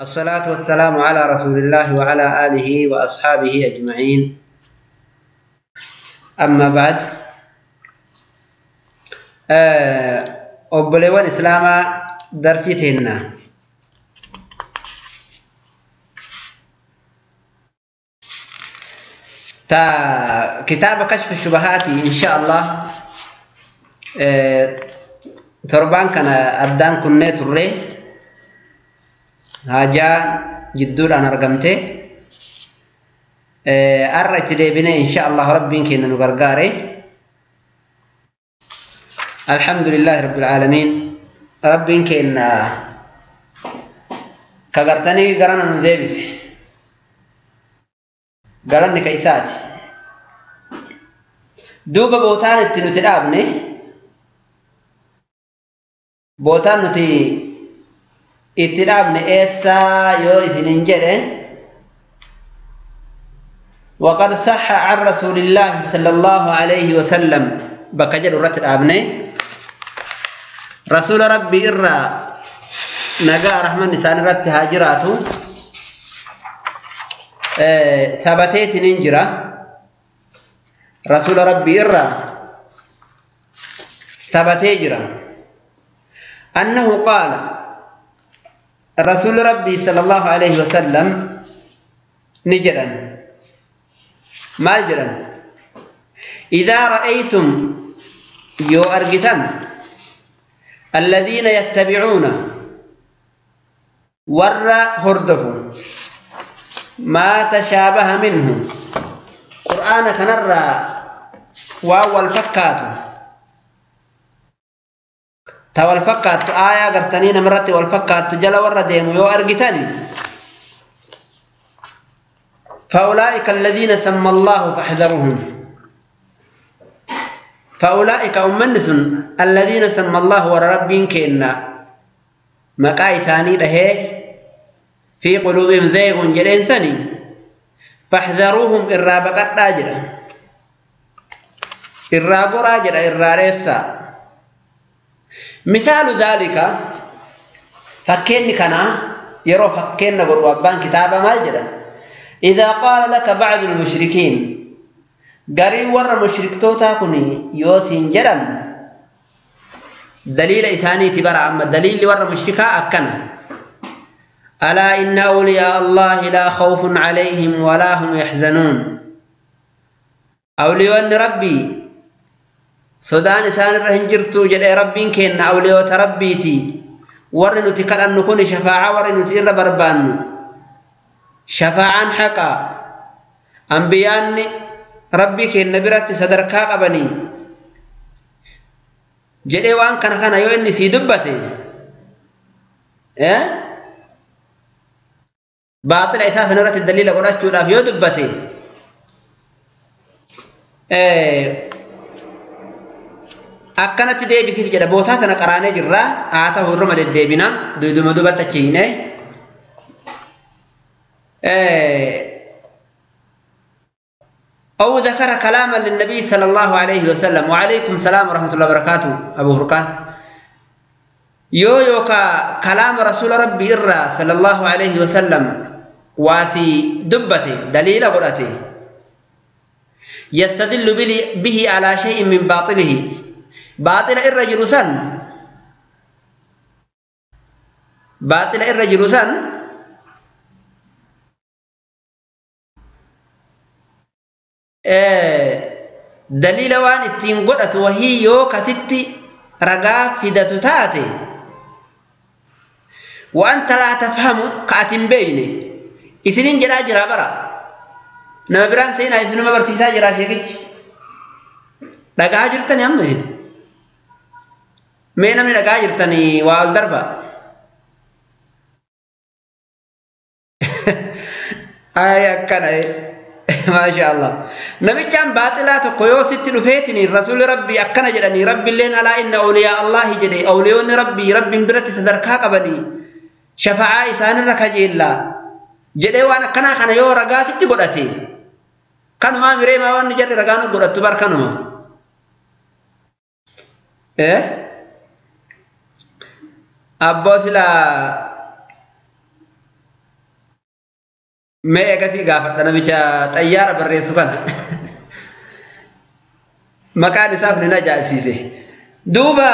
الصلاة والسلام على رسول الله وعلى آله وأصحابه أجمعين. أما بعد أبليون إسلاما درسيتهن. تا كتاب كشف الشبهات إن شاء الله تربان كان أدان كنة تري. Haajaa jidduudhaan argamte arra itti deebine insha Allah rabbiin keenya nu gargaare alhamdulillahi rabbil aalamiin rabbiin keenya ka gartanii garana nu deebise galanni ka isaati duuba bootaan itti nuti dhaabne bootaan nuti itti dhaabne eessaa yoo isinin وقد صح عن رسول الله صلى الله عليه وسلم بكجر رت أبني رسول ربي إرى نجا رحمن نسان رت هاجراته ثبتت ننجرة رسول ربي إرى ثبت جرا أنه قال رسول ربي صلى الله عليه وسلم نجرا. ما جرا إذا رأيتم يو أرجتن الذين يتبعون ور هردف ما تشابه منه. قرآن كنرى واو الفكات ta wal fakkaattu aayaa gartanii namarratti wal fakkaattu jala warra فأولئك الذين سمى الله فاحذرهم. فأولئك أمنس الذين سمى الله ورب كينا. مقاي ثاني له في قلوبهم زيغ جلين سني. فاحذروهم إرابقات راجرة. إرابو راجرة إراريسا مثال ذلك فكين كان يرو فكين نقول أبان كتابة ما جرا إذا قال لك بعض المشركين قريب ور مشرك توتا كني يوسين جرا دليل إساني تبرع أما دليل ور مشركا أكنا ألا إن أولياء الله لا خوف عليهم ولا هم يحزنون. أولياء ربي sodaan isaan irra hin jirtu jedhee rabbiin kenna awliyoota rabbiiti warri nuti kadhannu kun shafaacaa warri nuti irra barbaannu shafaacaan haqa ambiyaanni rabbii kenna biratti sadarkaa qabanii jedhee waan kana kana yoo inni sii dubbate baaxila isaa sana irratti daliila godhachuudhaaf yoo dubbate akkanatti deebisiif jedha. Bootaa tana qaraanee jirra. Haa ta'u irruma deddeebina. Duuduma dubatti achi hine أو ذكر كلاما للنبي صلى الله عليه وسلم وعليكم السلام ورحمة الله وبركاته أبو فرقان يو يوكا كلام رسول ربي إرى صلى الله عليه وسلم واسي دبته دليل قرأته يستدل به على شيء من باطله san baaxila irra jiru san daliila waan ittiin godhatu wahii yoo kasitti ragaa fidatu taate وأنت لا تفهم كاتم بيني إسنين جرا جرا برا نما بران سينا إسنو ما برسيسا جرا شيكيش دقا جرتني أمه namni dhagaa jirtanii waa ol darba ay akkana maasha allah namichaan baaxilaa tokko yoo sitti dhufeetini rasuli rabbii akkana jedhanii rabbiilleen alaa inna awliyaa allahi jedhe awliyoonni rabbii rabbiin biratti sadarkaa qabanii shafa'aa isaanirra kajeellaa jedhee waan akkanaa kana yoo ragaa sitti godhate kanumaa miree maa wanni jarri ragaa nu godhattu bar kanuma eh abboo silaa mee eegasii gaafadha. Namicha xayyaara barreessu kana. Maqaan isaa kun hin ajaa'ibsiise duuba.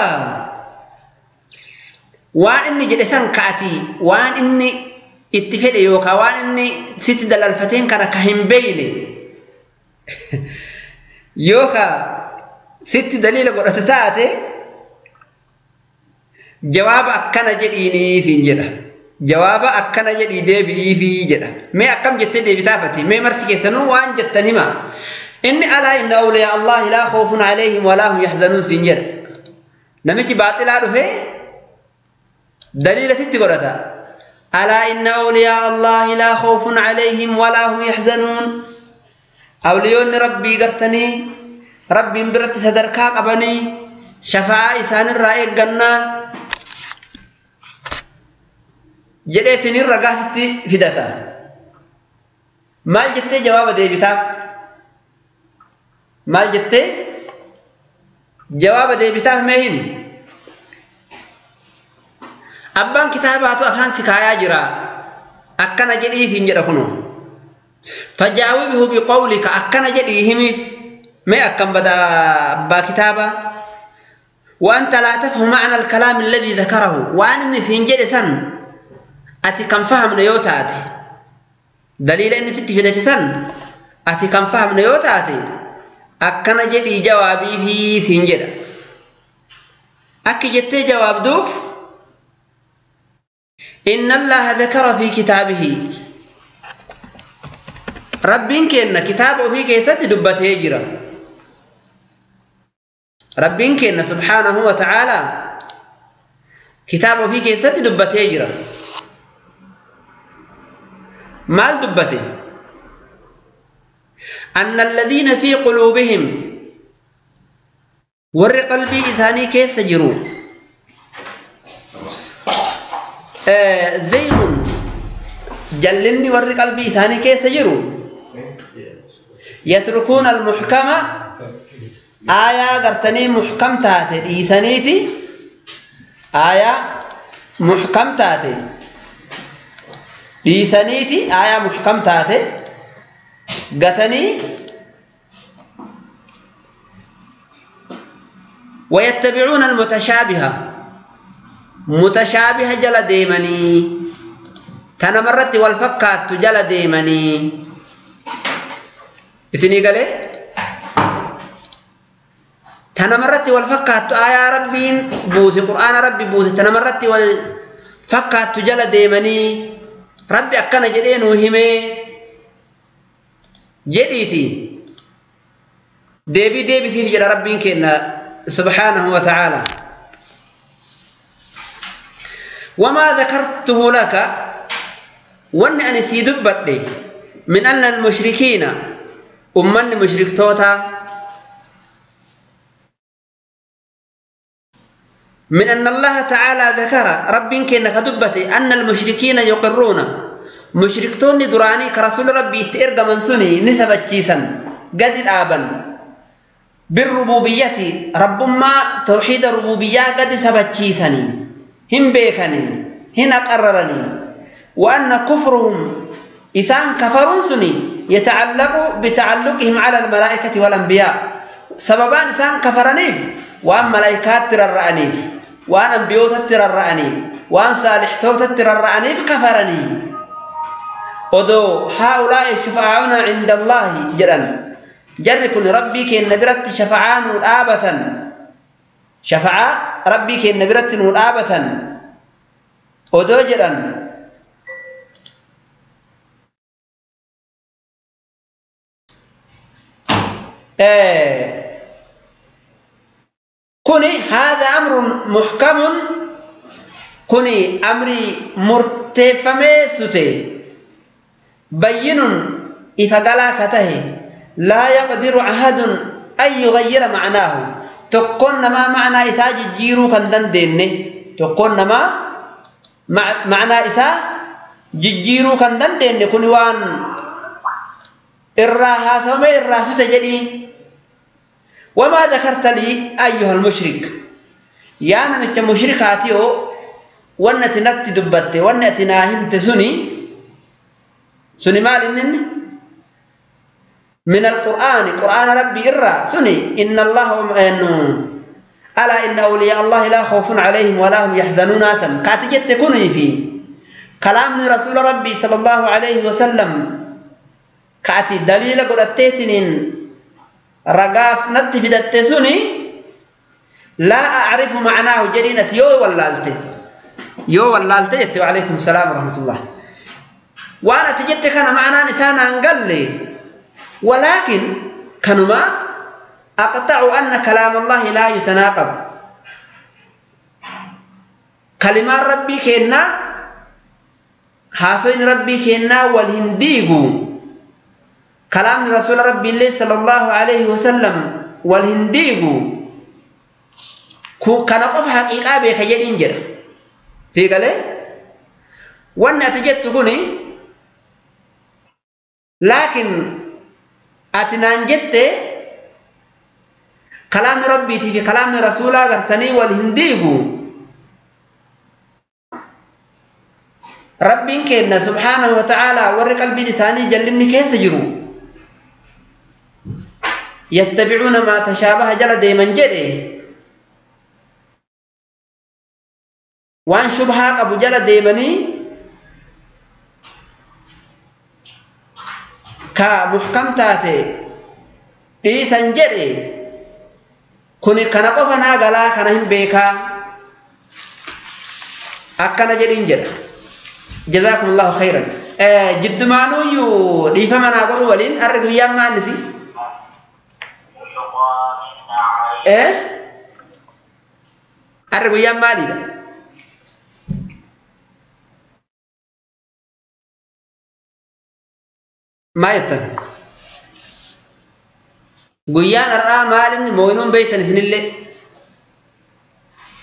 Waan inni jedhe san ka'atii waan inni itti fedhe yookaan waan inni sitti dalalfateen kana ka hin beeyne. Yookaan sitti daliila godhata taate jawaaba akkana jedhiinii siin jedha jawaaba akkana jedhii deebi'iifii jedha mee akkam jettee deebitaafati mee marti keessanuu waan jettan hima inni alaa inna awliyaa allahi laa khoofun alayhim walaa hum yaxzanuun siin jedha namichi baaxilaa dhufee daliila sitti godhata alaa inna awliyaa allahi laa khoofun alayhim walaa hum yaxzanuun awliyoonni rabbii gartanii rabbiin biratti sadarkaa qabanii shafa'aa isaanirraa eeggannaa جلتني رغاتتي فداتا ما جتي جواب ديبتا ما جتي جواب ديبتا مهم ابان كتاباتو افان سكايا جرا اكنا جدي في نجدكونو فجاوبه بقولك اكنا جدي همي ما اكن بدا ابا كتابا وانت لا تفهم معنى الكلام الذي ذكره وان نسين سن سن أتي كم فهم نيوتاتي دليل أن ستي في سن. أتي كم فهم نيوتاتي أكنا جدي جوابي في سنجد. أكي جتي جواب دوف. إن الله ذكر في كتابه. ربين كنا كتابه في كيسة دبته جرا ربين كنا سبحانه وتعالى. كتابه في كيسة دبته جرا مال دبته. أن الذين في قلوبهم ور قلبي إثاني كيس جرو آه زيغ جلني ور قلبي إثاني كيس جرو يتركون المحكمة آية قرتني محكم تاتي. إيثانيتي. آية محكم تاتي. Dhiisaniiti aayaa muhkam taate gatanii ويتبعون المتشابهة متشابهة جل ديمني تنمرت والفكات جل ديمني إسني قال تنمرت والفكات آية ربي بوسي قرآن ربي بوسي تنمرت والفكات جل ديمني akkana jedhee nuu himee jedhiiti deebii deebisiif jedha rabbiin kenna subhaanahu wa ta'aala wamaa dhakartuhu laka wanni ani sii dubbadhe min anna almushrikiina ummanni mushriktoota من أن الله تعالى ذكر رب كنا كدبته أن المشركين يقرون. مشركتون دراني كرسول ربي ترجع من سني نسبة جيسا قد الآبا بالربوبية. رب ما توحيد الربوبية قد سبت جيسني هم بيكني. هنا قررني وأن كفرهم إسان كفرون سني يتعلق بتعلقهم على الملائكة والأنبياء. سببان إسان كفرني وأن ملائكات تررأني. وان انبيو تترراني وان صالح تو تترراني كفرني. ودو هؤلاء شفعاؤنا عند الله جرن جرن كن ربي كي نبرت شفعان ابة شفعاء ربي كي نبرت ابة ودو جرن إيه. كوني هذا أمر محكم. كوني أمري مرتفمي ستي بين إفقلا كته. لا يقدر أحد أن يغير معناه. تقول ما معنى إساء جيرو كندن ديني. تقول ما معنى إساء جيرو كندن ديني. كوني وان إراها ثم إراها ستجدي وما ذكرت لي أيها المشرك. يا نمت مشركاتيو ونت نت دبت ونت ناهمت سني. سني مال إنني من القرآن. قرآن ربي إرى. سني إن الله إنه ألا إن أولياء الله لا خوف عليهم ولا هم يحزنون أسن كاتجت تكوني في كلام رسول ربي صلى الله عليه وسلم. كاتي دليل قرأتيتنين رقاف نتفدت سني لا أعرف معناه جرينة يو واللالتي. يو واللالتي وعليكم السلام ورحمة الله. وأنا تجدت كان معنا نسانا قال لي ولكن كانما أقطع أن كلام الله لا يتناقض. كلمات ربي كنا حاصل ربي كنا والهنديقو. كلام رسول ربي الله صلى الله عليه وسلم والهنديقو. كان قف حقيقة بك جدين جر سيقالي؟ وأنا تجدت كوني لكن أتنان جدت كلام ربي في كلام رسولا غرتني والهنديقو. ربي كنا سبحانه وتعالى ور قلبي جلني كيس جرو. يتبعون ما تشابه جل ديمن جدي وان شبهة أبو جل ديمني كمحكم تاتي dhiisan jedhe kuni kana qofa naa galaa kana hin beekaa akkana jedhin jedha جزاكم الله خيرا. جد مانو ديفا منا قولوا ولين أرد harri guyyaan maaliidha? maa jettan? guyyaan har'aa maalinni mooyinuun beeytan isinillee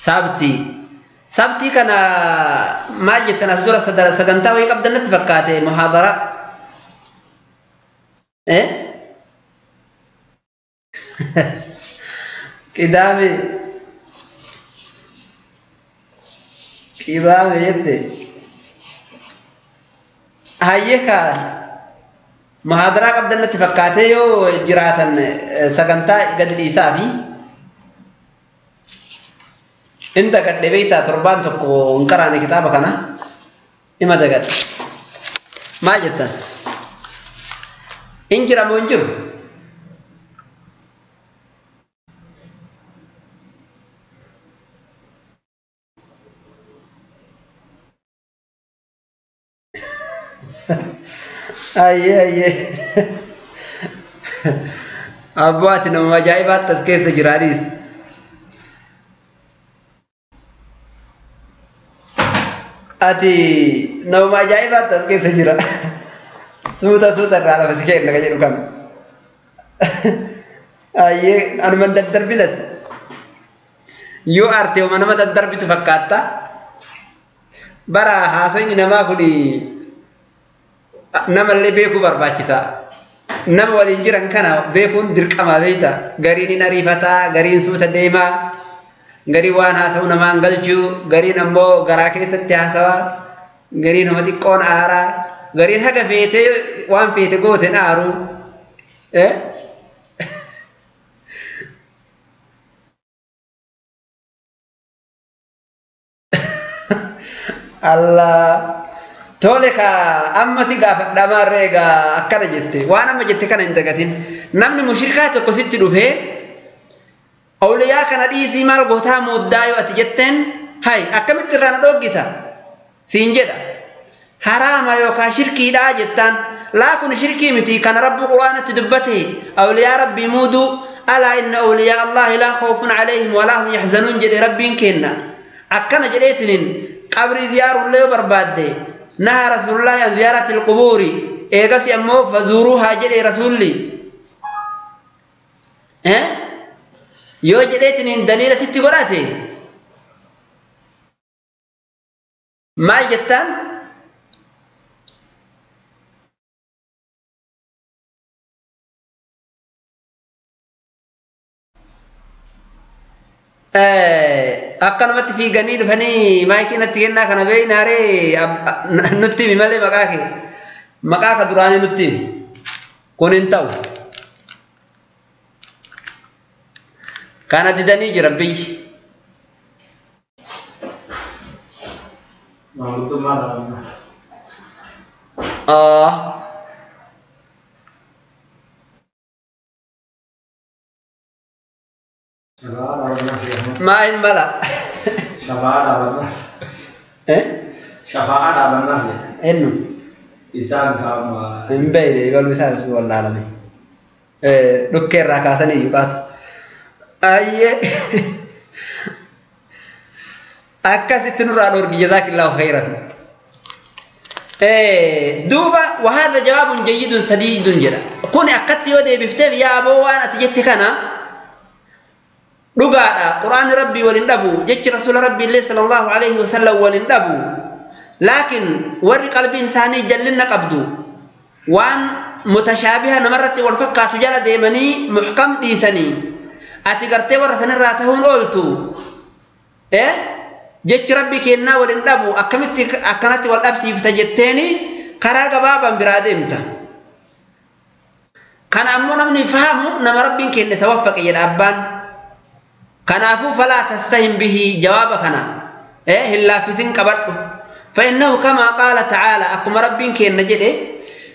sabtii sabtii kana maal jettan as dura sagantaa wayii qabdannatti fakkaate muhaadara eh muhaadaraa qabdan natti fakkaatee yoo jiraatan sagantaa gadi dhiisaa fi in dagadhe beektaa torbaan tokko hin qaraane kitaaba kana ima dagadhe maal jettan in jira moo hin jiru keessa jiraadhiis ati nama ajaa'ibaatti as keessa jira suuta suuta irraa lafa si kenna ka jedhu kan ayyee anuman daddarbinat yoo arte uma nama daddarbitu fakkaatta bara haasoyni namaa kuni namallee beekuu barbaachisa. Nama waliin jiran kana beekuun dirqama beekta. Gariin hin ariifataa, gariin suuta deemaa, gariin waan haasa'u namaan galchuu, gariin ammoo garaa keessatti haasawaa, gariin nama xiqqoon aaraa, gariin haga feetee waan feete gooteen aaru. Allah. Tole ka amma si gaafadha maarree egaa akkana jette waan amma jette kana hin dagatin namni mushrikaa tokko sitti dhufee awliyaa kana dhiisii maal gootaa muuddaa yoo ati jetteen hay akkamitti irraa na dhoggita siin jedha haraama yookaan shirkiidhaa jettaan laa kun shirkii miti kana rabbi quraanatti dubbate awliyaa rabbii muuduu alaa inna awliyaa allahi laa khawfun alayhim walaa hum yaxzanuun jedhe rabbiin kenna akkana jedheetiniin qabrii ziyaarullee yoo barbaadde نهى رسول الله عن زيارة القبور. إيغس أمو فزوروها جدي رسولي. ها؟ يو جديتني دليل ستي قراتي ما جتان؟ Akkanumatti fiiganii dhufanii maayikii natti kennaa kana beeynaaree nutti himi malee maqaa kee maqaa ka duraanii nutti himi kun hin ta'u kana didanii jira biyyi Maanguddommaa Ah, dhaabannaa sheekhu. maa hin mala Shafaa dhaabannaa. Eh? Shafaa dhaabannaa jedhe. ennu Isaan kaa'uma. hin beeyne ibaluu isaa ibsu wallaalame dhukkee irraa kaasanii iyyuu qaatu ayyee akkasitti nurraa dhoorgi jazaakillaahu khayran duuba wahaadha jawaabun jayyidun sadiidun jedha kun akkatti yoo deebifteef yaa aboo waan ati jette kana illee sallallahu alaihi wasallam waliin dhabu laakiin warri qalbiin isaanii jallinna qabdu waan mutashaabiha namarratti wal fakkaatu jala deemanii muhkam dhiisanii ati gartee warra sanirraa tahuun ooltu eh jechi rabbii kennaa waliin dhabu akkamitti akkanatti wal dhabsiifta jetteeni karaa gabaabaan biraa deemta kana ammoo namni fahamu nama rabbiin kenne isa waffaqe jedha abbaan kanaafuu falaa tastahin bihi jawaaba eh hin laaffisin qabadhu. فإنه كما قال تعالى أكم رب كين نجده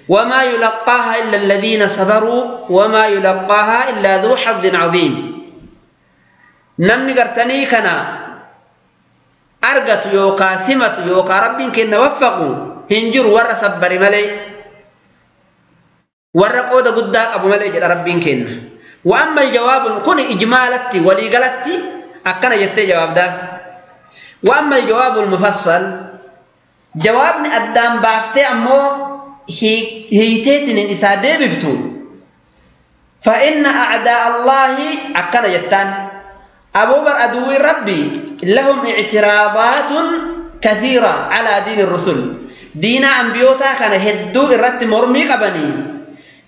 وما يلقاها إلا الذين صبروا وما يلقاها إلا ذو حظ عظيم نمني قرتني كنا أرقت يوكا سمت يوكا رب كين وفقوا هنجر ور صبر ملي ور قود أبو ملي جل رب كين وأما الجواب كن إجمالتي ولي قلتي أكنا جتي جواب ده. وأما الجواب المفصل jawaabni addaan baaftee ammoo hiiteetinin isaa deebiftu فإن أعداء الله أكن يتان أبو بر أدوي ربي لهم اعتراضات كثيرة على دين الرسل. دين أنبيوتا كان هدو إرت مرمي قبني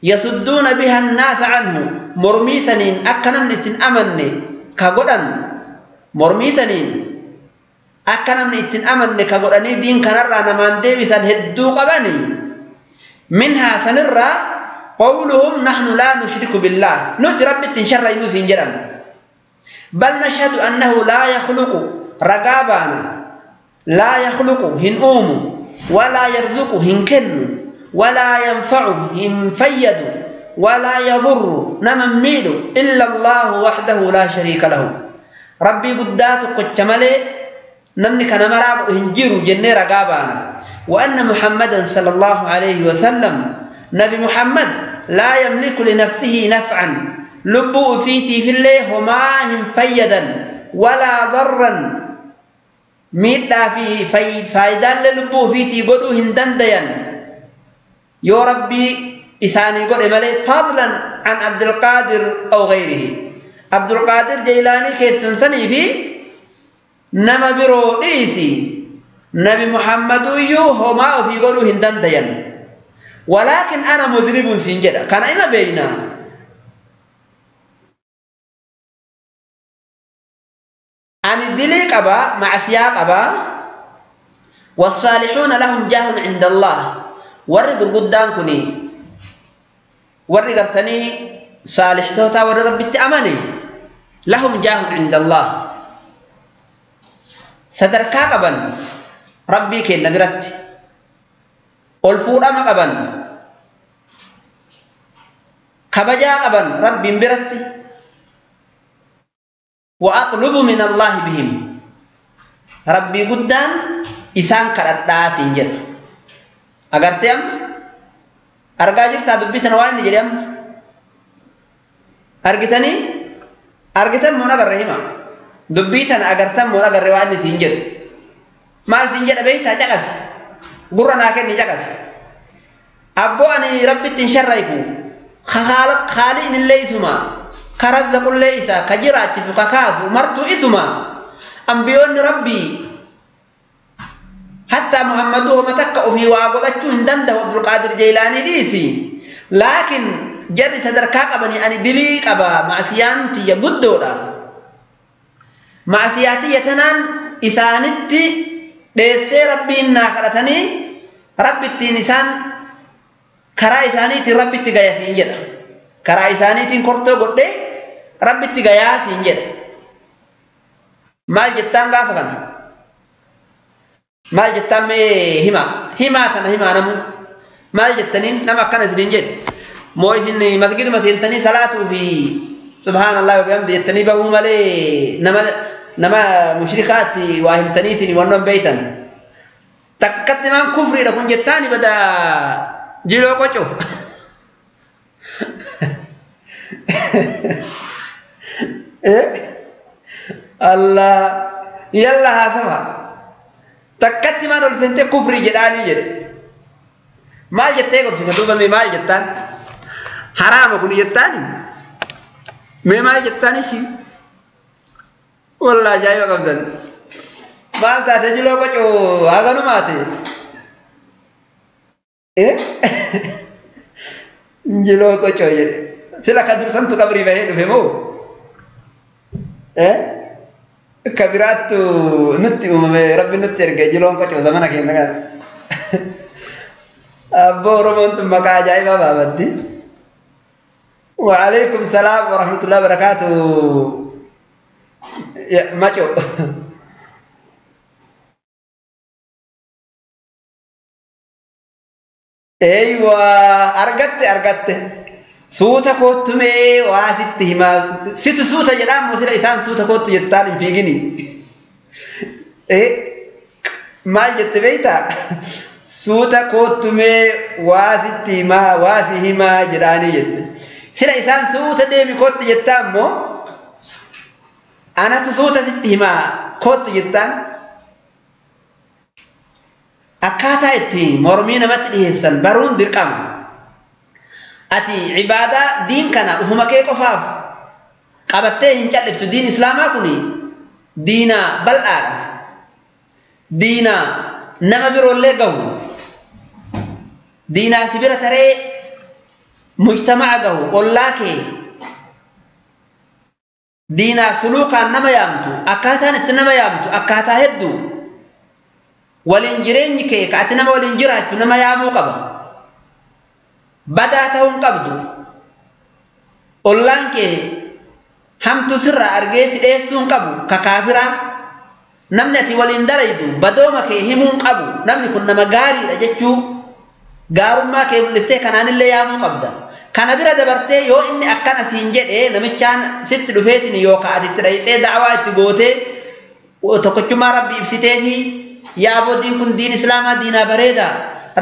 يصدون بها الناس عنه. مرمي سنين أكنا نتن أمني كقدن مرمي سنين akka namni ittiin amanne ka godhanii diin kanarraa namaan deebisan hedduu qabani minhaa sanirraa qawluhum nahnu laa nushriku billah nuti rabbi ittiin sharraynu siin jedhan bal nashhadu annahu laa yakhluqu ragaa baana laa yakhluqu hin uumu walaa yarzuqu hin kennu walaa yanfacu hin fayyadu ولا يضر نم ميدو. إلا الله وحده لا شريك له. ربي قدات قتشملي نمني كان مراب إنجير جنير قابانا وأن محمدا صلى الله عليه وسلم نبي محمد لا يملك لنفسه نفعا. لبو فيتي في الله هما فيدا. ولا ضرا. ميتا فيه فيد فايدا للبو فيتي قدو هندن ديا يا ربي إثاني قول إمالي فضلا عن عبد القادر أو غيره. عبد القادر جيلاني كيسن سني في نما برؤيسي نبي محمد يوه ما في قولو هندان ديان. ولكن أنا مذنب سنجد كان إما بينا. عن الدليق أبا مع سياق أبا والصالحون لهم جاه عند الله. ورق القدام كني. ور غرتني صالح توتا ور ربي تأمني لهم جاه عند الله qaban rabbii kenna biratti ol fuudhama qaban kabajaa qaban rabbiin biratti wa aqlubu min allaahi bihim rabbii guddaan isaan kadhadhaa siin jedha agartee amma argaa jirtaa dubbii tana waan inni jedhe amma argitanii argitan moon agarre hima dubbii tana agartan moon agarre waan inni siin jedhu maal siin jedha beeytaa caqasi gurra naa kenni caqasi abboo ani rabbitti hin sharrayku haaliin illee isuma ka razzaqullee isa ka jiraachisu ka kaasu martuu isuma ambiyoonni rabbii homa takka ofii waa godhachuu hin danda'u abdulqaadir jeelaanii dhiisi laakiin jarri sadarkaa qabanii ani dilii qaba maasiyaan tiyya guddoodha maasiyaa tiyya tanaan isaanitti dheessee rabbiin naa kadhatanii rabbittiin isaan karaa isaaniitiin rabbitti gaya siin jedha karaa isaaniitiin kortoo godhee rabbitti gayaa siin jedha maal jettaan mee himaa himaa kana himaa namu maal jettaniin nama akkana isiniin jedhe moo isin masgiduma seentanii salaatuu fi subhaanallah wabihamdi jettanii bahuu malee nama nama mushrikaatti waa himtaniitiin wannoon beeytan takkatti maan kufriidha kun jettaani bada jiloo qoco Allah yalla haasawa takkatti maan ol seentee kufrii jedhaanii jedhe. Maal jettee gorsite duuba mee maal jettaan? Haraama kun jettaani? Mee maal jettaan ishi? Walla ajaa'iba qabdan. Maal taate jiloo qocoo haganumaate jiloo qocoo jedhe. Sila ka dursantu qabrii bahee dhufe moo kabiraattu nutti uumame rabbi nutti erge jiloon qocoota mana keenya kana abboo oromoon tun maqaa ajaa'ibaa baafatti waalaikum salaam warahmatullahi wabarakaatu maco. Eeywa argatte argatte. Suuta koottu mee waa sitti himaa situ suuta jedhaan moo sila isaan suuta koottu jettaan hin fiigini maal jette beeyta suuta koottu mee waa sitti himaa waa si himaa jedhaanii jette sila isaan suuta deemi koottu jettaan moo anatu suuta sitti himaa koottu jettaan akkaataa itti mormii namatti dhiheessan baruun dirqama ati cibaadaa diin kana ufuma kee qofaaf qabattee hin calliftu diin islaamaa kun diina bal'aadha diina nama biroollee gahu. Diinaa si bira taree mujtamaca gahu ollaa kee. Diinaa suluukaan nama yaamtu akkaataan itti nama yaamtu akkaataa hedduu. Waliin jireenyi kee ka ati nama waliin jiraachuu nama yaamuu qaba badaa ta'uu hin qabdu ollaan kee hamtu sirraa argee si dheessuu hin qabu ka kaafiraa namni ati waliin dalaydu badooma kee himuu hin qabu namni kun nama gaariidha jechuu gaarummaa kee mul'iftee kanaanillee yaamuu qabda kana bira dabartee yoo inni akkana siin jedhee namichaan sitti dhufeetiin yookaan ati itti dhayixee da'awaa itti gootee tokkochummaa rabbi ibsitee fi yaaboo diin kun diin islaamaa diinaa bareedaa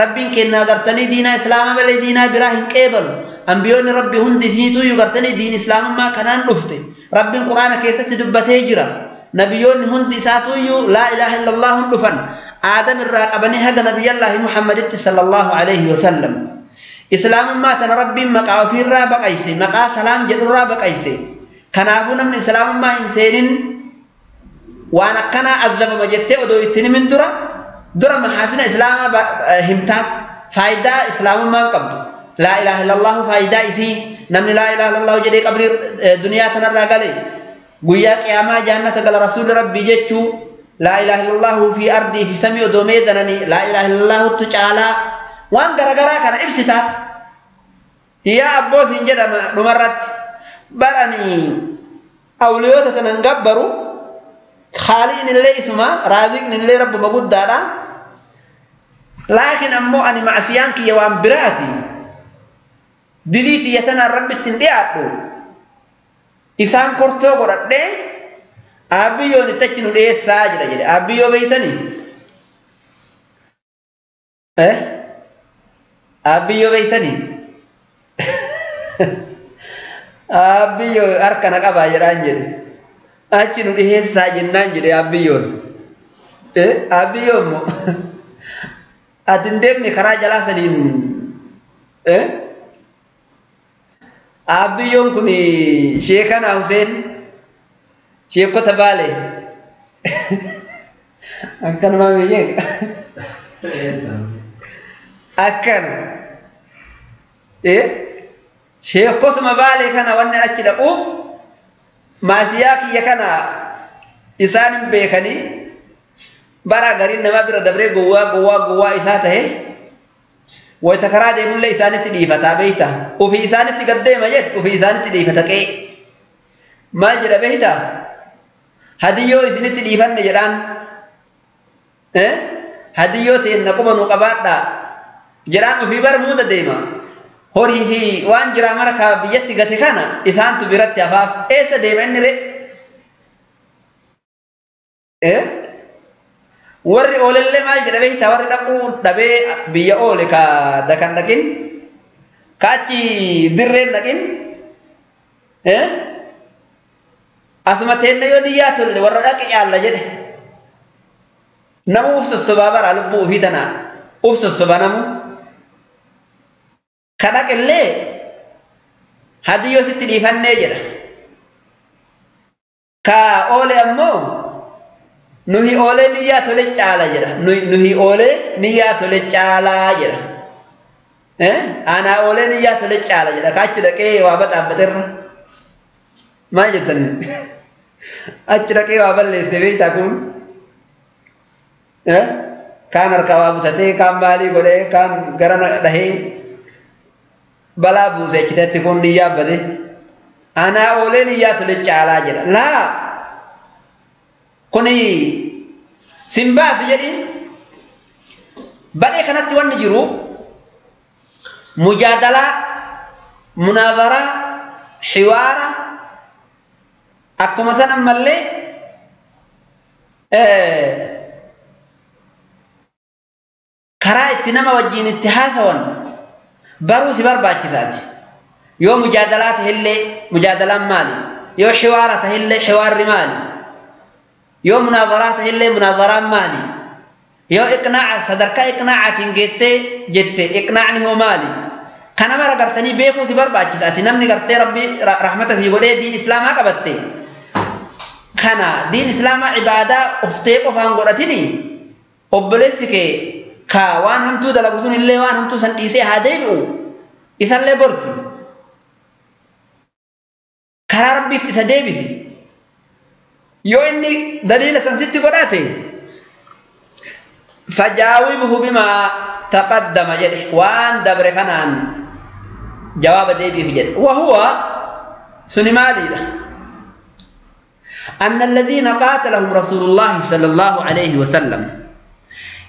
rabbiin kennaa gartanii diinaa islaamaa malee diinaa biraa hin qeebalu ambiyoonni rabbi hundi isiituyyuu gartanii diin islaamummaa kanaan dhufte rabbiin quraana keessatti dubbatee jira nabiyyoonni hundi isaatuyyuu laa ilaaha illallah hun dhufan aadam irraa qabanii haga nabiyyallaahi muhammaditti sallallahu alaihi wasallam islaamummaa tana rabbiin maqaa ofiirraa baqayse maqaa salaam jedhurraa baqayse kanaafuu namni islaamummaa hin seenin waan akkanaa azabama jettee odoo ittiin himin dura dura mahaasina islaamaa himtaaf faayidaa islaamummaan qabdu laa ilaaha illallahu faayidaa isii namni laa ilaaha illallahu jedhee qabrii duniyaa tanarraa gale guyyaa qiyaamaa jaannata gala rasuulli rabbii jechuu laa ilaaha illallahu fi ardii fi samii odoo meedananii laa ilaaha illallahutti caalaa waan garagaraa kana ibsitaaf yaa abboosiin jedhama dhumarratti baranii awliyoota tanan gabbaru خالين اللي اسمه رازق اللي رب مقود laakiin ammoo ani macsiyaan kiyya waan biraati dilii tiyya tanaan rabbittiin dhiyaadhu isaan kortoo godhadhee aabiyyoon ittachi nu e dhiyeessaa jira abio aabbiyyoo beeytanii eh? Aabbiyyoo beeytanii abio harka na qabaa jedhaan jedhe achi nu dhiyeessaa jennaan jedhe aabbiyyoon eh? Abio moo ati hin deemne karaa jalaa saniin abiyyoon kun sheekana Huseen sheekota baale akkanumaa biyyee akkan sheekosuma baale kana wanni achi dhaquuf maasiyaa kiyya kana isaan hin beekanii bara gariin nama bira dabree gowwaa gowwaa gowwaa isaa tahe wayta karaa deemullee isaanitti dhiifataa beeyta ufii isaanitti gaddeema jedhe ufii isaanitti dhiifata qe'e maal jedha beeyta hadiyyoo isinitti dhiifanne jedhaan hadiyyoo ta'een naquma nu qabaadhaa jedhaan ufii bar muuda deema horii fi waan jiraa mara kaa biyyatti gate kana isaantu biratti hafaaf eessa deema inni re warri oolellee maal jedha beektaa warri dhaquu dhabee biyya oole ka dakan dhaqin ka achi dirreen dhaqin asuma teenne yoo niyyaa tolle warra dhaqe caalla jedhe namu uf sossobaa bara lubbuu ofii tana uf sossoba namu ka dhaqillee hadiyyoo sitti dhiifannee jedha ka oole ammoo nuhi oolee niyyaa tole caala jedha nuhi oolee niyyaa tole caalaa jedha aanaa oolee niyyaa tole caala jedha kaachi dhaqee waa baxaabbaterra maal jettani achi dhaqee waa balleesse beektaa kun kaan harka waa butatee kaan maalii godhee kaan gara dhahee balaa buuse achitetti kun niyyaa bade aanaa oolee niyyaa tole caalaa jedha laa kuni simbaasi jedhin badhee kanatti wanni jiru mujaadalaa munaazaraa xiwaara akkuma san ammallee karaa itti nama wajjiin itti haasawan baruu si barbaachisaati yoo mujaadalaa tahillee mujaadalaan maali yoo xiwaara tahillee xiwaarri maali yoo munaazaraa tahillee munaazaraan maali yoo iqnaaca sadarkaa iqnaacaatiin geettee jette iqnaacni hoo maali kana mara gartanii beekuu si barbaachisa ati namni gartee rabbi rahmata si godhee diin islaamaa qabatte kana diin islaamaa ibaadaa uftee qofaan godhatini obboleessi kee ka waan hamtuu dalagu sun illee waan hamtuu san dhiisee haa deebi'u isallee gorsi karaa rabbiitti isa deebisi yoo inni daliila san sitti godhate. Fajaawibhu bimaa taqaddama jedhe. Waan dabre kanaan jawaaba deebiif jedhe. Wahuwa suni maaliidha? أن الذين قاتلهم رسول الله صلى الله عليه وسلم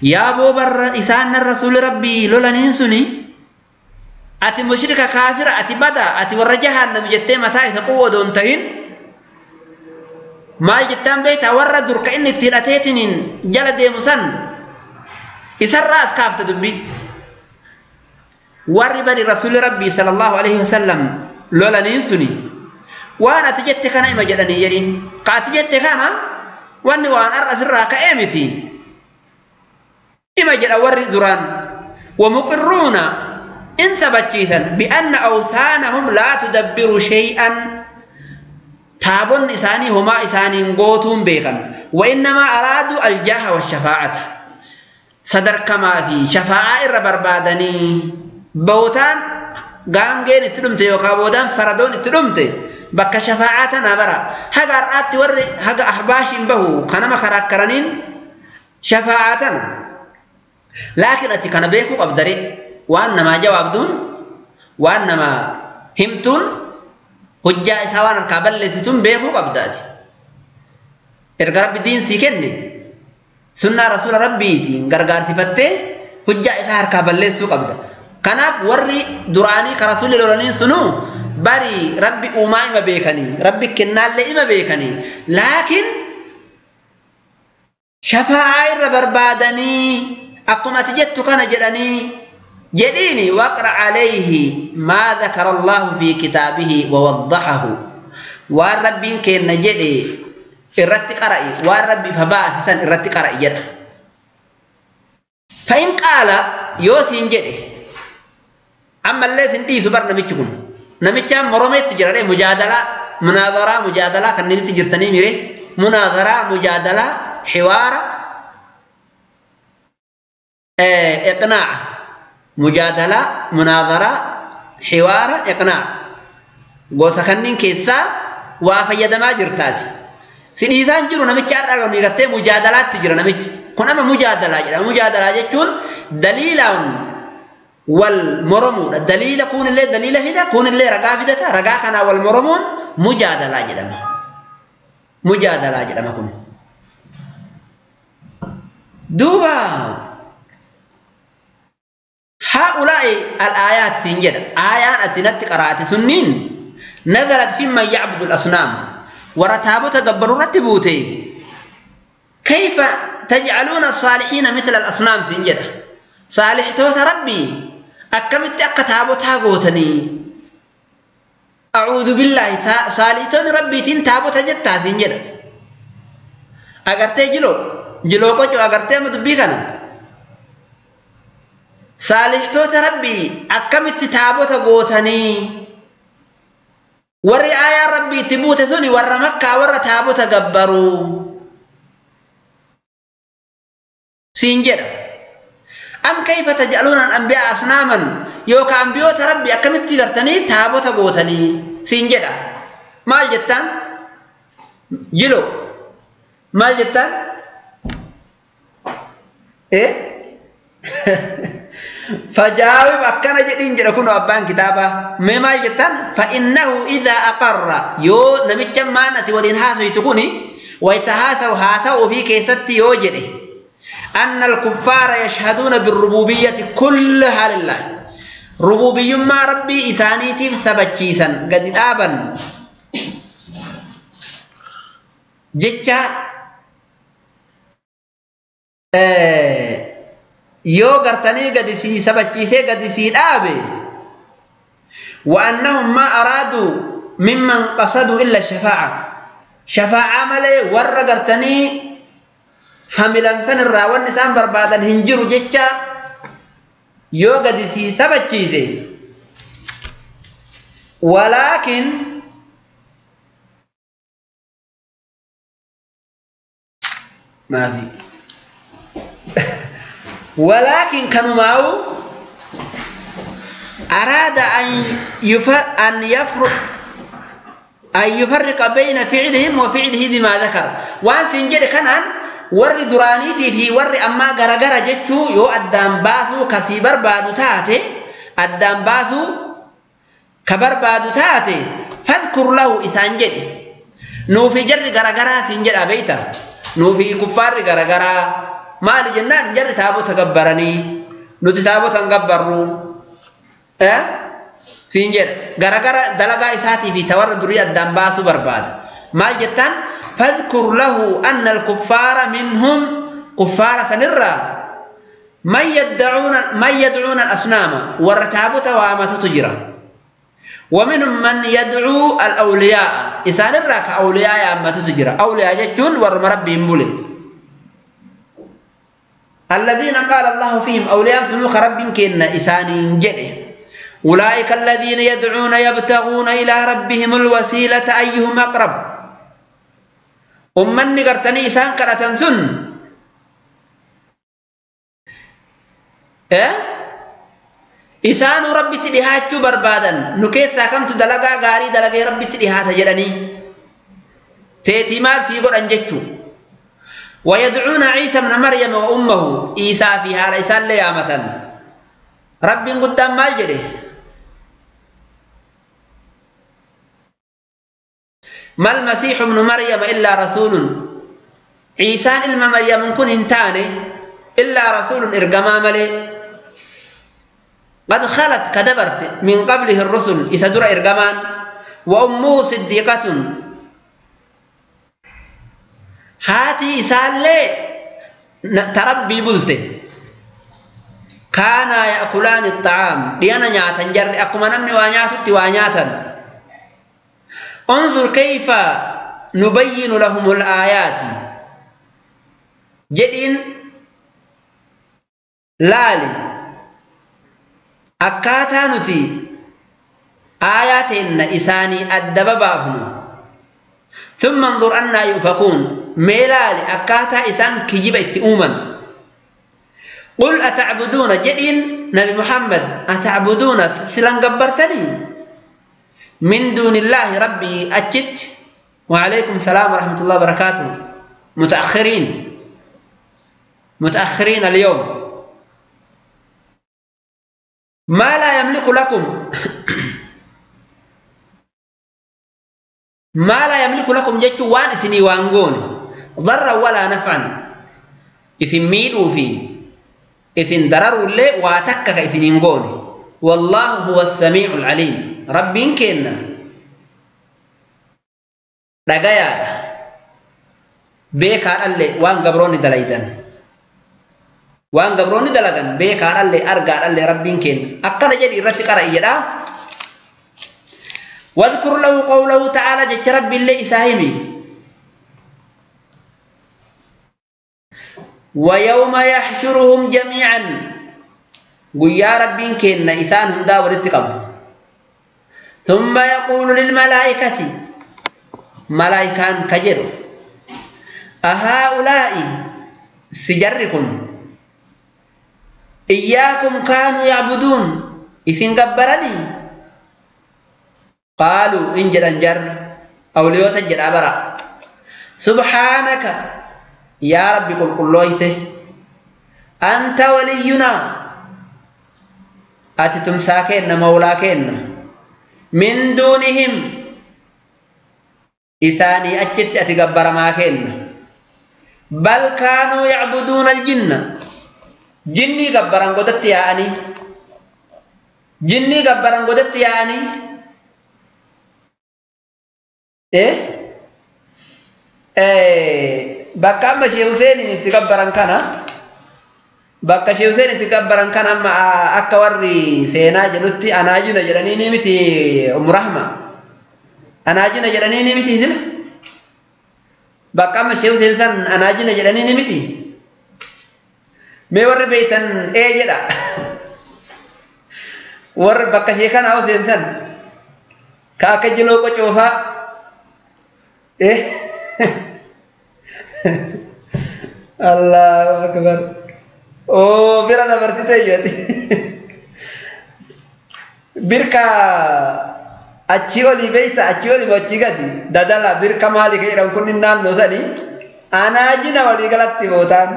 يا أبو بر إسان الرسول ربي لولا ننسني أتي مشركة كافرة أتي بدا أتي ورجها النمجتين متى إذا قوة دون تهين maal jettaan beektaa warra dur ka inni ittiin ateetiniin jala deemu san isarraa as kaafte dubbi warri bani rasuuli rabbii sala allahu alaihi wasallam lolaniin suni waan ati jette kana ima jedhanii jedhin ka ati jette kana wanni waan har'a sirraa ka'ee miti ima jedha warri duraan wamuqirruuna in sabachiisan bianna awthaanahum laa tudabbiru shay'an تابون إساني هما إساني قوتهم بيقن وإنما أرادوا الجاه والشفاعة. صدر كما في شفاعة ربر بوتان قام جين التلمت يوقع بودان فردون التلمت بك شفاعة نابرا. هذا أرآت توري هذا أحباش به كانما خراكرنين شفاعة. لكن أتي كان بيكو قبدري وأنما جواب دون. وأنما همتون. Hujjaa isaa waan harkaa balleessituun beekuu qabdaati. Erga rabbi diinsii kenne sunnaa rasuula rabbiitiin gargaartifattee hujjaa isaa harkaa balleessuu qabda. Kanaaf warri duraanii ka rasuulli lolaniin sunuu bari rabbi uumaa ima beekanii rabbi kennaallee ima beekanii laakiin shafaa'aa irra barbaadanii akkuma ati jettu kana jedhanii جديني واقرأ عليه ما ذكر الله في كتابه ووضحه. والرب كي نجدي الرتي قرأي. والرب فباس سن الرتي قرأي جد فإن قال يوسين جدي أما اللي سن دي سبر نمتشكم. نمتشام مرميت جرره مجادلة مناظرة مجادلة كنين تجرتني ميري مناظرة مجادلة حوار إيه، إقناع. مجادلة مناظرة حوار إقناع. غوسخنين كيسا وافية دماجر تاتي سنيزان جرو نمي كار أغن يغطي مجادلات تجرو نمي كنا ما مجادلة جرا. مجادلة جرون دليل والمرمون. الدليل كون اللي دليل هيدا كون اللي رقا فيدا رقا كنا والمرمون مجادلة جرا مجادلة جرا ما كون. دوبا. هؤلاء الآيات سنجد آيات أتنت قرأت سنين. نزلت في من يعبد الأصنام. ورتابت قبر رتبوتي. كيف تجعلون الصالحين مثل الأصنام سنجد صالح توت ربي. أكمت أكتابتها قوتني أعوذ بالله. صالح توت ربي تين تابوت جتا سنجد أغرتي جلو. جلو قجو أغرتي مدبي توت ربي أكمت تابوت قوتني warri aayaa rabbii itti buute suni warra makkaa warra taabota gabbaruu siin jedha am kayfa taj'aluuna al-anbiyaa asnaaman yookaan ambiyoota rabbi akkamitti gartanii taabota gootanii siin jedha maal jettaan jilo maal jettaan eh فجاوب أكنا جدين جدا كنو أبان كتابا مما يجتن فإنه إذا أقر يو نمجا ما نتي ولين هاسو يتكوني ويتهاسو هاسو في كيست يو جده أن الكفار يشهدون بالربوبية كلها لله ربوبي ما ربي إسانيتي سبتشيسا قد آبا جتشا آه yoo gartanii gadi sii sabachiisee gadi وأنهم ما أرادوا ممن قصدوا إلا الشفاعة شفاعة ملي ور قرتني حملا سن الراوان نسان بربادا هنجر جتشا يو قد سي ولكن ما في ولكن كانوا أراد أن أن يفرق أن يفرق بين فعلهم وفعله بما ذكر. وأن سنجد كان ور درانيتي في ور أما غرغر جتشو يو أدام باسو كسي بربادو تاتي أدام باسو كبربادو تاتي فاذكر له إسانجد نوفي جر غرغرا سنجد أبيتا. نوفي كفار غرغرا. مال جنان جر تابوت تكبرني نوت تابوت غبرو آه سينجر غرا غرا دلغا اساتي في تور دريا دمباسو برباد مال جتان فذكر له ان الكفار منهم كفار سنرا ما يدعون ما يدعون الاصنام ورتابوت وامت تجرا ومنهم من يدعو الاولياء اسان الراك اولياء يا امت تجرا اولياء جون ور مربي مبولي الذين قال الله فيهم أولياء سلوك رب كن إسان جده. أولئك الذين يدعون يبتغون إلى ربهم الوسيلة أيهم أقرب. أمن نقرتني إسان كرة سن. إيه؟ إسان ربي تدهات بربادا نكيس كم تدلقا غاري دلقا ربي تدهات جلني. تيتي مال سيقول أنجتشو. ويدعون عيسى ابن مريم وأمه عيسى في حال عيسى ليامة. رب قدام ما جري ما المسيح ابن مريم إلا رسول. عيسى إلما مريم كن انتاني إلا رسول إرقما ملي. قد خلت كدبرت من قبله الرسل إسدر إرقمان وأمه صديقة. haati isaallee tarabbii bulte kaanaa ya'kulaani ixxaam dhiyana nyaatan jarri akkuma namni waa nyaatutti waa nyaatan unzur kayfa nubayyinu lahum aayaati jedhiin laali akkaataa nuti aayaa teenna isaanii adda babaafnu ثم انظر أنا يؤفكون. ميلالي أكاتا إسان كجيب اتئوما قل أتعبدون جدين نبي محمد أتعبدون سلان قبرتني؟ من دون الله ربي أجت وعليكم السلام ورحمة الله وبركاته. متأخرين. متأخرين اليوم. ما لا يملك لكم. ما لا يملك لكم جت وان سني وانغون ضرا ولا نفعا ميل وفي اسن ضرر ولا واتك اسنينغون والله هو السميع العليم ربين كنا دغيا بيكا الله وان غبروني دلايدن وان غبروني دلاغن بيكا الله ارغا الله ربين كن اكد جدي رتقرا يدا واذكر له قوله تعالى جج ربي اللي إساهمي ويوم يحشرهم جميعا. قل يا ربي كن إسان هم دا ولتقب ثم يقول للملائكة ملائكان كجر أهؤلاء سجركم. إياكم كانوا يعبدون. إسن قبرني. قالوا إن جد جر أو ليوت جد أبرا. سبحانك يا ربي قل قلويته أنت ولينا. أتتم ساكين مولاكين من دونهم. إساني أجت أتقبر ما كين بل كانوا يعبدون الجن. جني قبران قدت يعني. جني قبران قدت eh? Eh bakka amma shee Huseenin itti tika kana? Bakka shee Huseen itti kabbaran kana amma akka warri seenaa jedhutti anaajina jedhanii ni miti umrahma anaajina jedhanii ni miti isina? Bakka amma shee Huseen san anaajina jedhanii ni miti? Mee warri beeytan ee jedha. Warri bakka shee kanaa Huseen san ka akka jiloo qocoofaa Oh, dabarsite jetti. Birka achi olii beeyta achi olii achi gadi dadala birka maali ka jedhamu kun naannoo sanii anaajina walii galatti bootaan.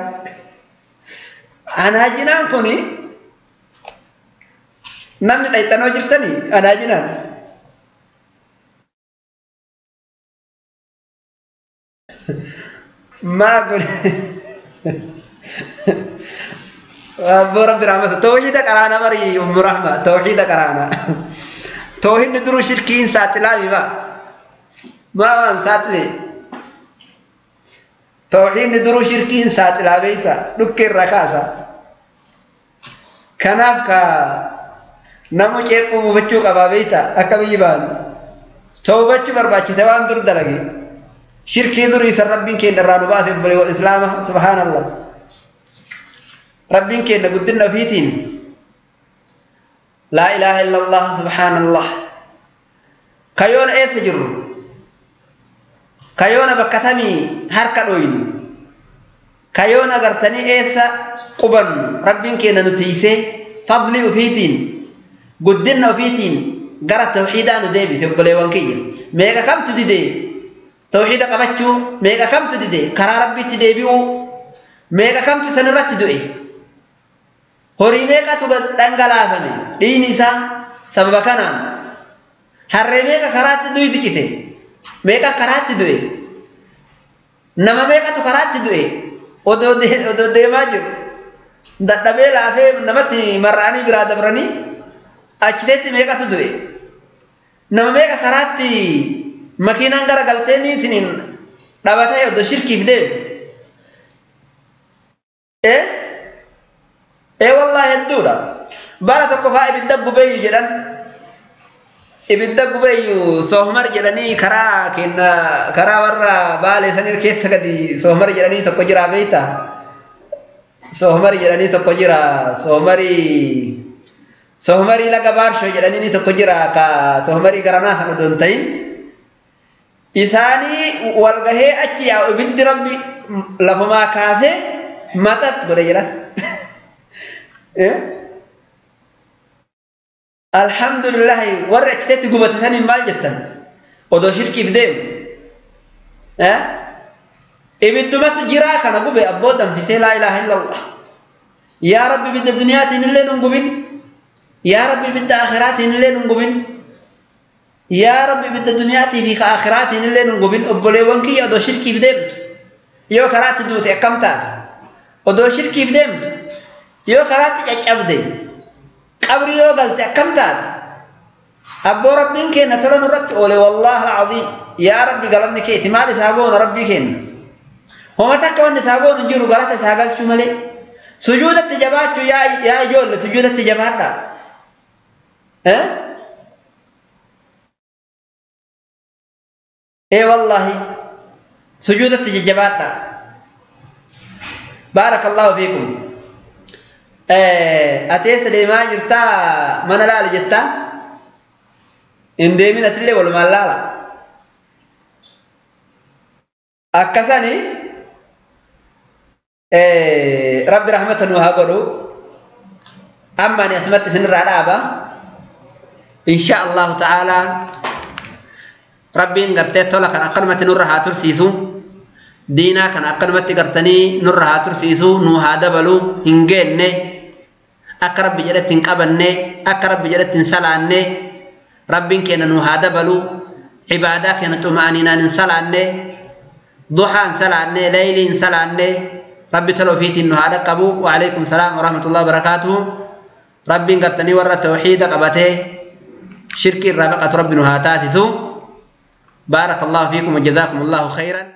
Anaajinaan kun namni dhayxanoo jirtanii anaajinaan. Maa kun أبو رب رحمة توحيد قرانا مري أم رحمة. توحيد قرانا توحيد ندرو شركين ساتلا بما ما وان ساتلي. توحيد ندرو شركين ساتلا بيتا دكر ركاسا. كا. نمو مفتشو قبا بيتا أكبي بان توبتش برباچي توان در دلگي شركي در يسر ربين كين درانو باسي بلي والإسلام سبحان الله ربين كينا قدنا فيتين. لا إله إلا الله سبحان الله كيون إيس جر كيون بكتمي هركا دوين. كيون أغرتني إيس قبن. ربين كينا نتيسي فضلي وفيتين قدنا وفيتين غرا توحيدا نديبي سيبلي وانكي ميغا كم تدي tawxiida qabachuu meeqa kamtu dide karaa rabbiitti deebi'uu meeqa kamtu san irratti du'e? Horii meeqatu dhangalaafame? Dhiini isaa sababa kanaan. Harree meeqa karaatti du'i diqite? Meeqa karaatti du'e? Nama meeqatu karaatti du'e? Odoo deemaa jiru? Dadhabee laafee namatti mar'anii biraa dabranii? Achiteetti meeqatu du'e? Nama meeqa karaatti makiinaan gara galtee niitiniin dhabatee odoo shirkiif deemu ee ee wallaahi hedduudha bara tokko faa ibidda gubeeyyu jedhan ibidda gubeeyyu soomar jedhanii karaa kenna karaa warra baalee sanir keessa gadi soomar jedhanii tokko jira beeyta soomar jedhanii tokko jira soomarii soomarii laga baarsho jedhanii tokko jira ka soomarii garanaa sana odoon ta'in isaanii walgahee achi yaa'u ibiddi rabbi lafumaa kaasee maxat godhe jedhan. Alhamdulillahi warri achiteetti gubatatanii maal jettan? Odoo shirkiif deemu. Ibiddumatu jiraa kana gube abboo danfisee laa ilaaha illallah yaa rabbi ibidda duniyaatiin illee nun gubin. Yaa rabbi bidda akhiraatiin illee nun gubin fi ka akhiraatiin illee nun gubin obboleewwan kiyya odoo shirkiif deemtu yoo karaatti duute akkam taate odoo shirkiif deemtu yoo karaatti caccabde qabri yoo galte akkam taate abboo rabbiin kenna tola nurratti oole wallaahi alcaziim yaa rabbi galanni keeti maal isaa boona rabbii kenna homa takka wanni isaa boonu hin jiru galata isaa galchuu malee sujuudatti jabaachuu yaa yaa ijoolle sujuudatti jabaadha sujuudatti jajjabaadha baarakallahu fiikum ati eessa deemaa jirtaa mana laala jettaa hin deemin atillee walumaan laala akkasani rabbi rahmata nu haa godhu amma ani asumatti isinirraa dhaaba insha allahu ta'aalaa rabbiin gartee tola kan akkanumatti nurra haa tursiisu diinaa kan akkanumatti gartanii nurra haa tursiisu nu haa dabalu hin geenne akka rabbi jedhetti hin qabanne akka rabbi jedhetti hin salaanne rabbiin keenya nu haa dabalu cibaadaa keenya xuma'aniinaan hin salaanne duhaa hin salaanne leeylii hin salaanne rabbi tola ofiitiin nu haa dhaqqabu waalaikum salaam warahmatullahi wabarakaatuhu rabbiin gartanii warra tawxiida qabatee shirkii irraa baqatu rabbi nu haa taasisu بارك الله فيكم وجزاكم الله خيرا.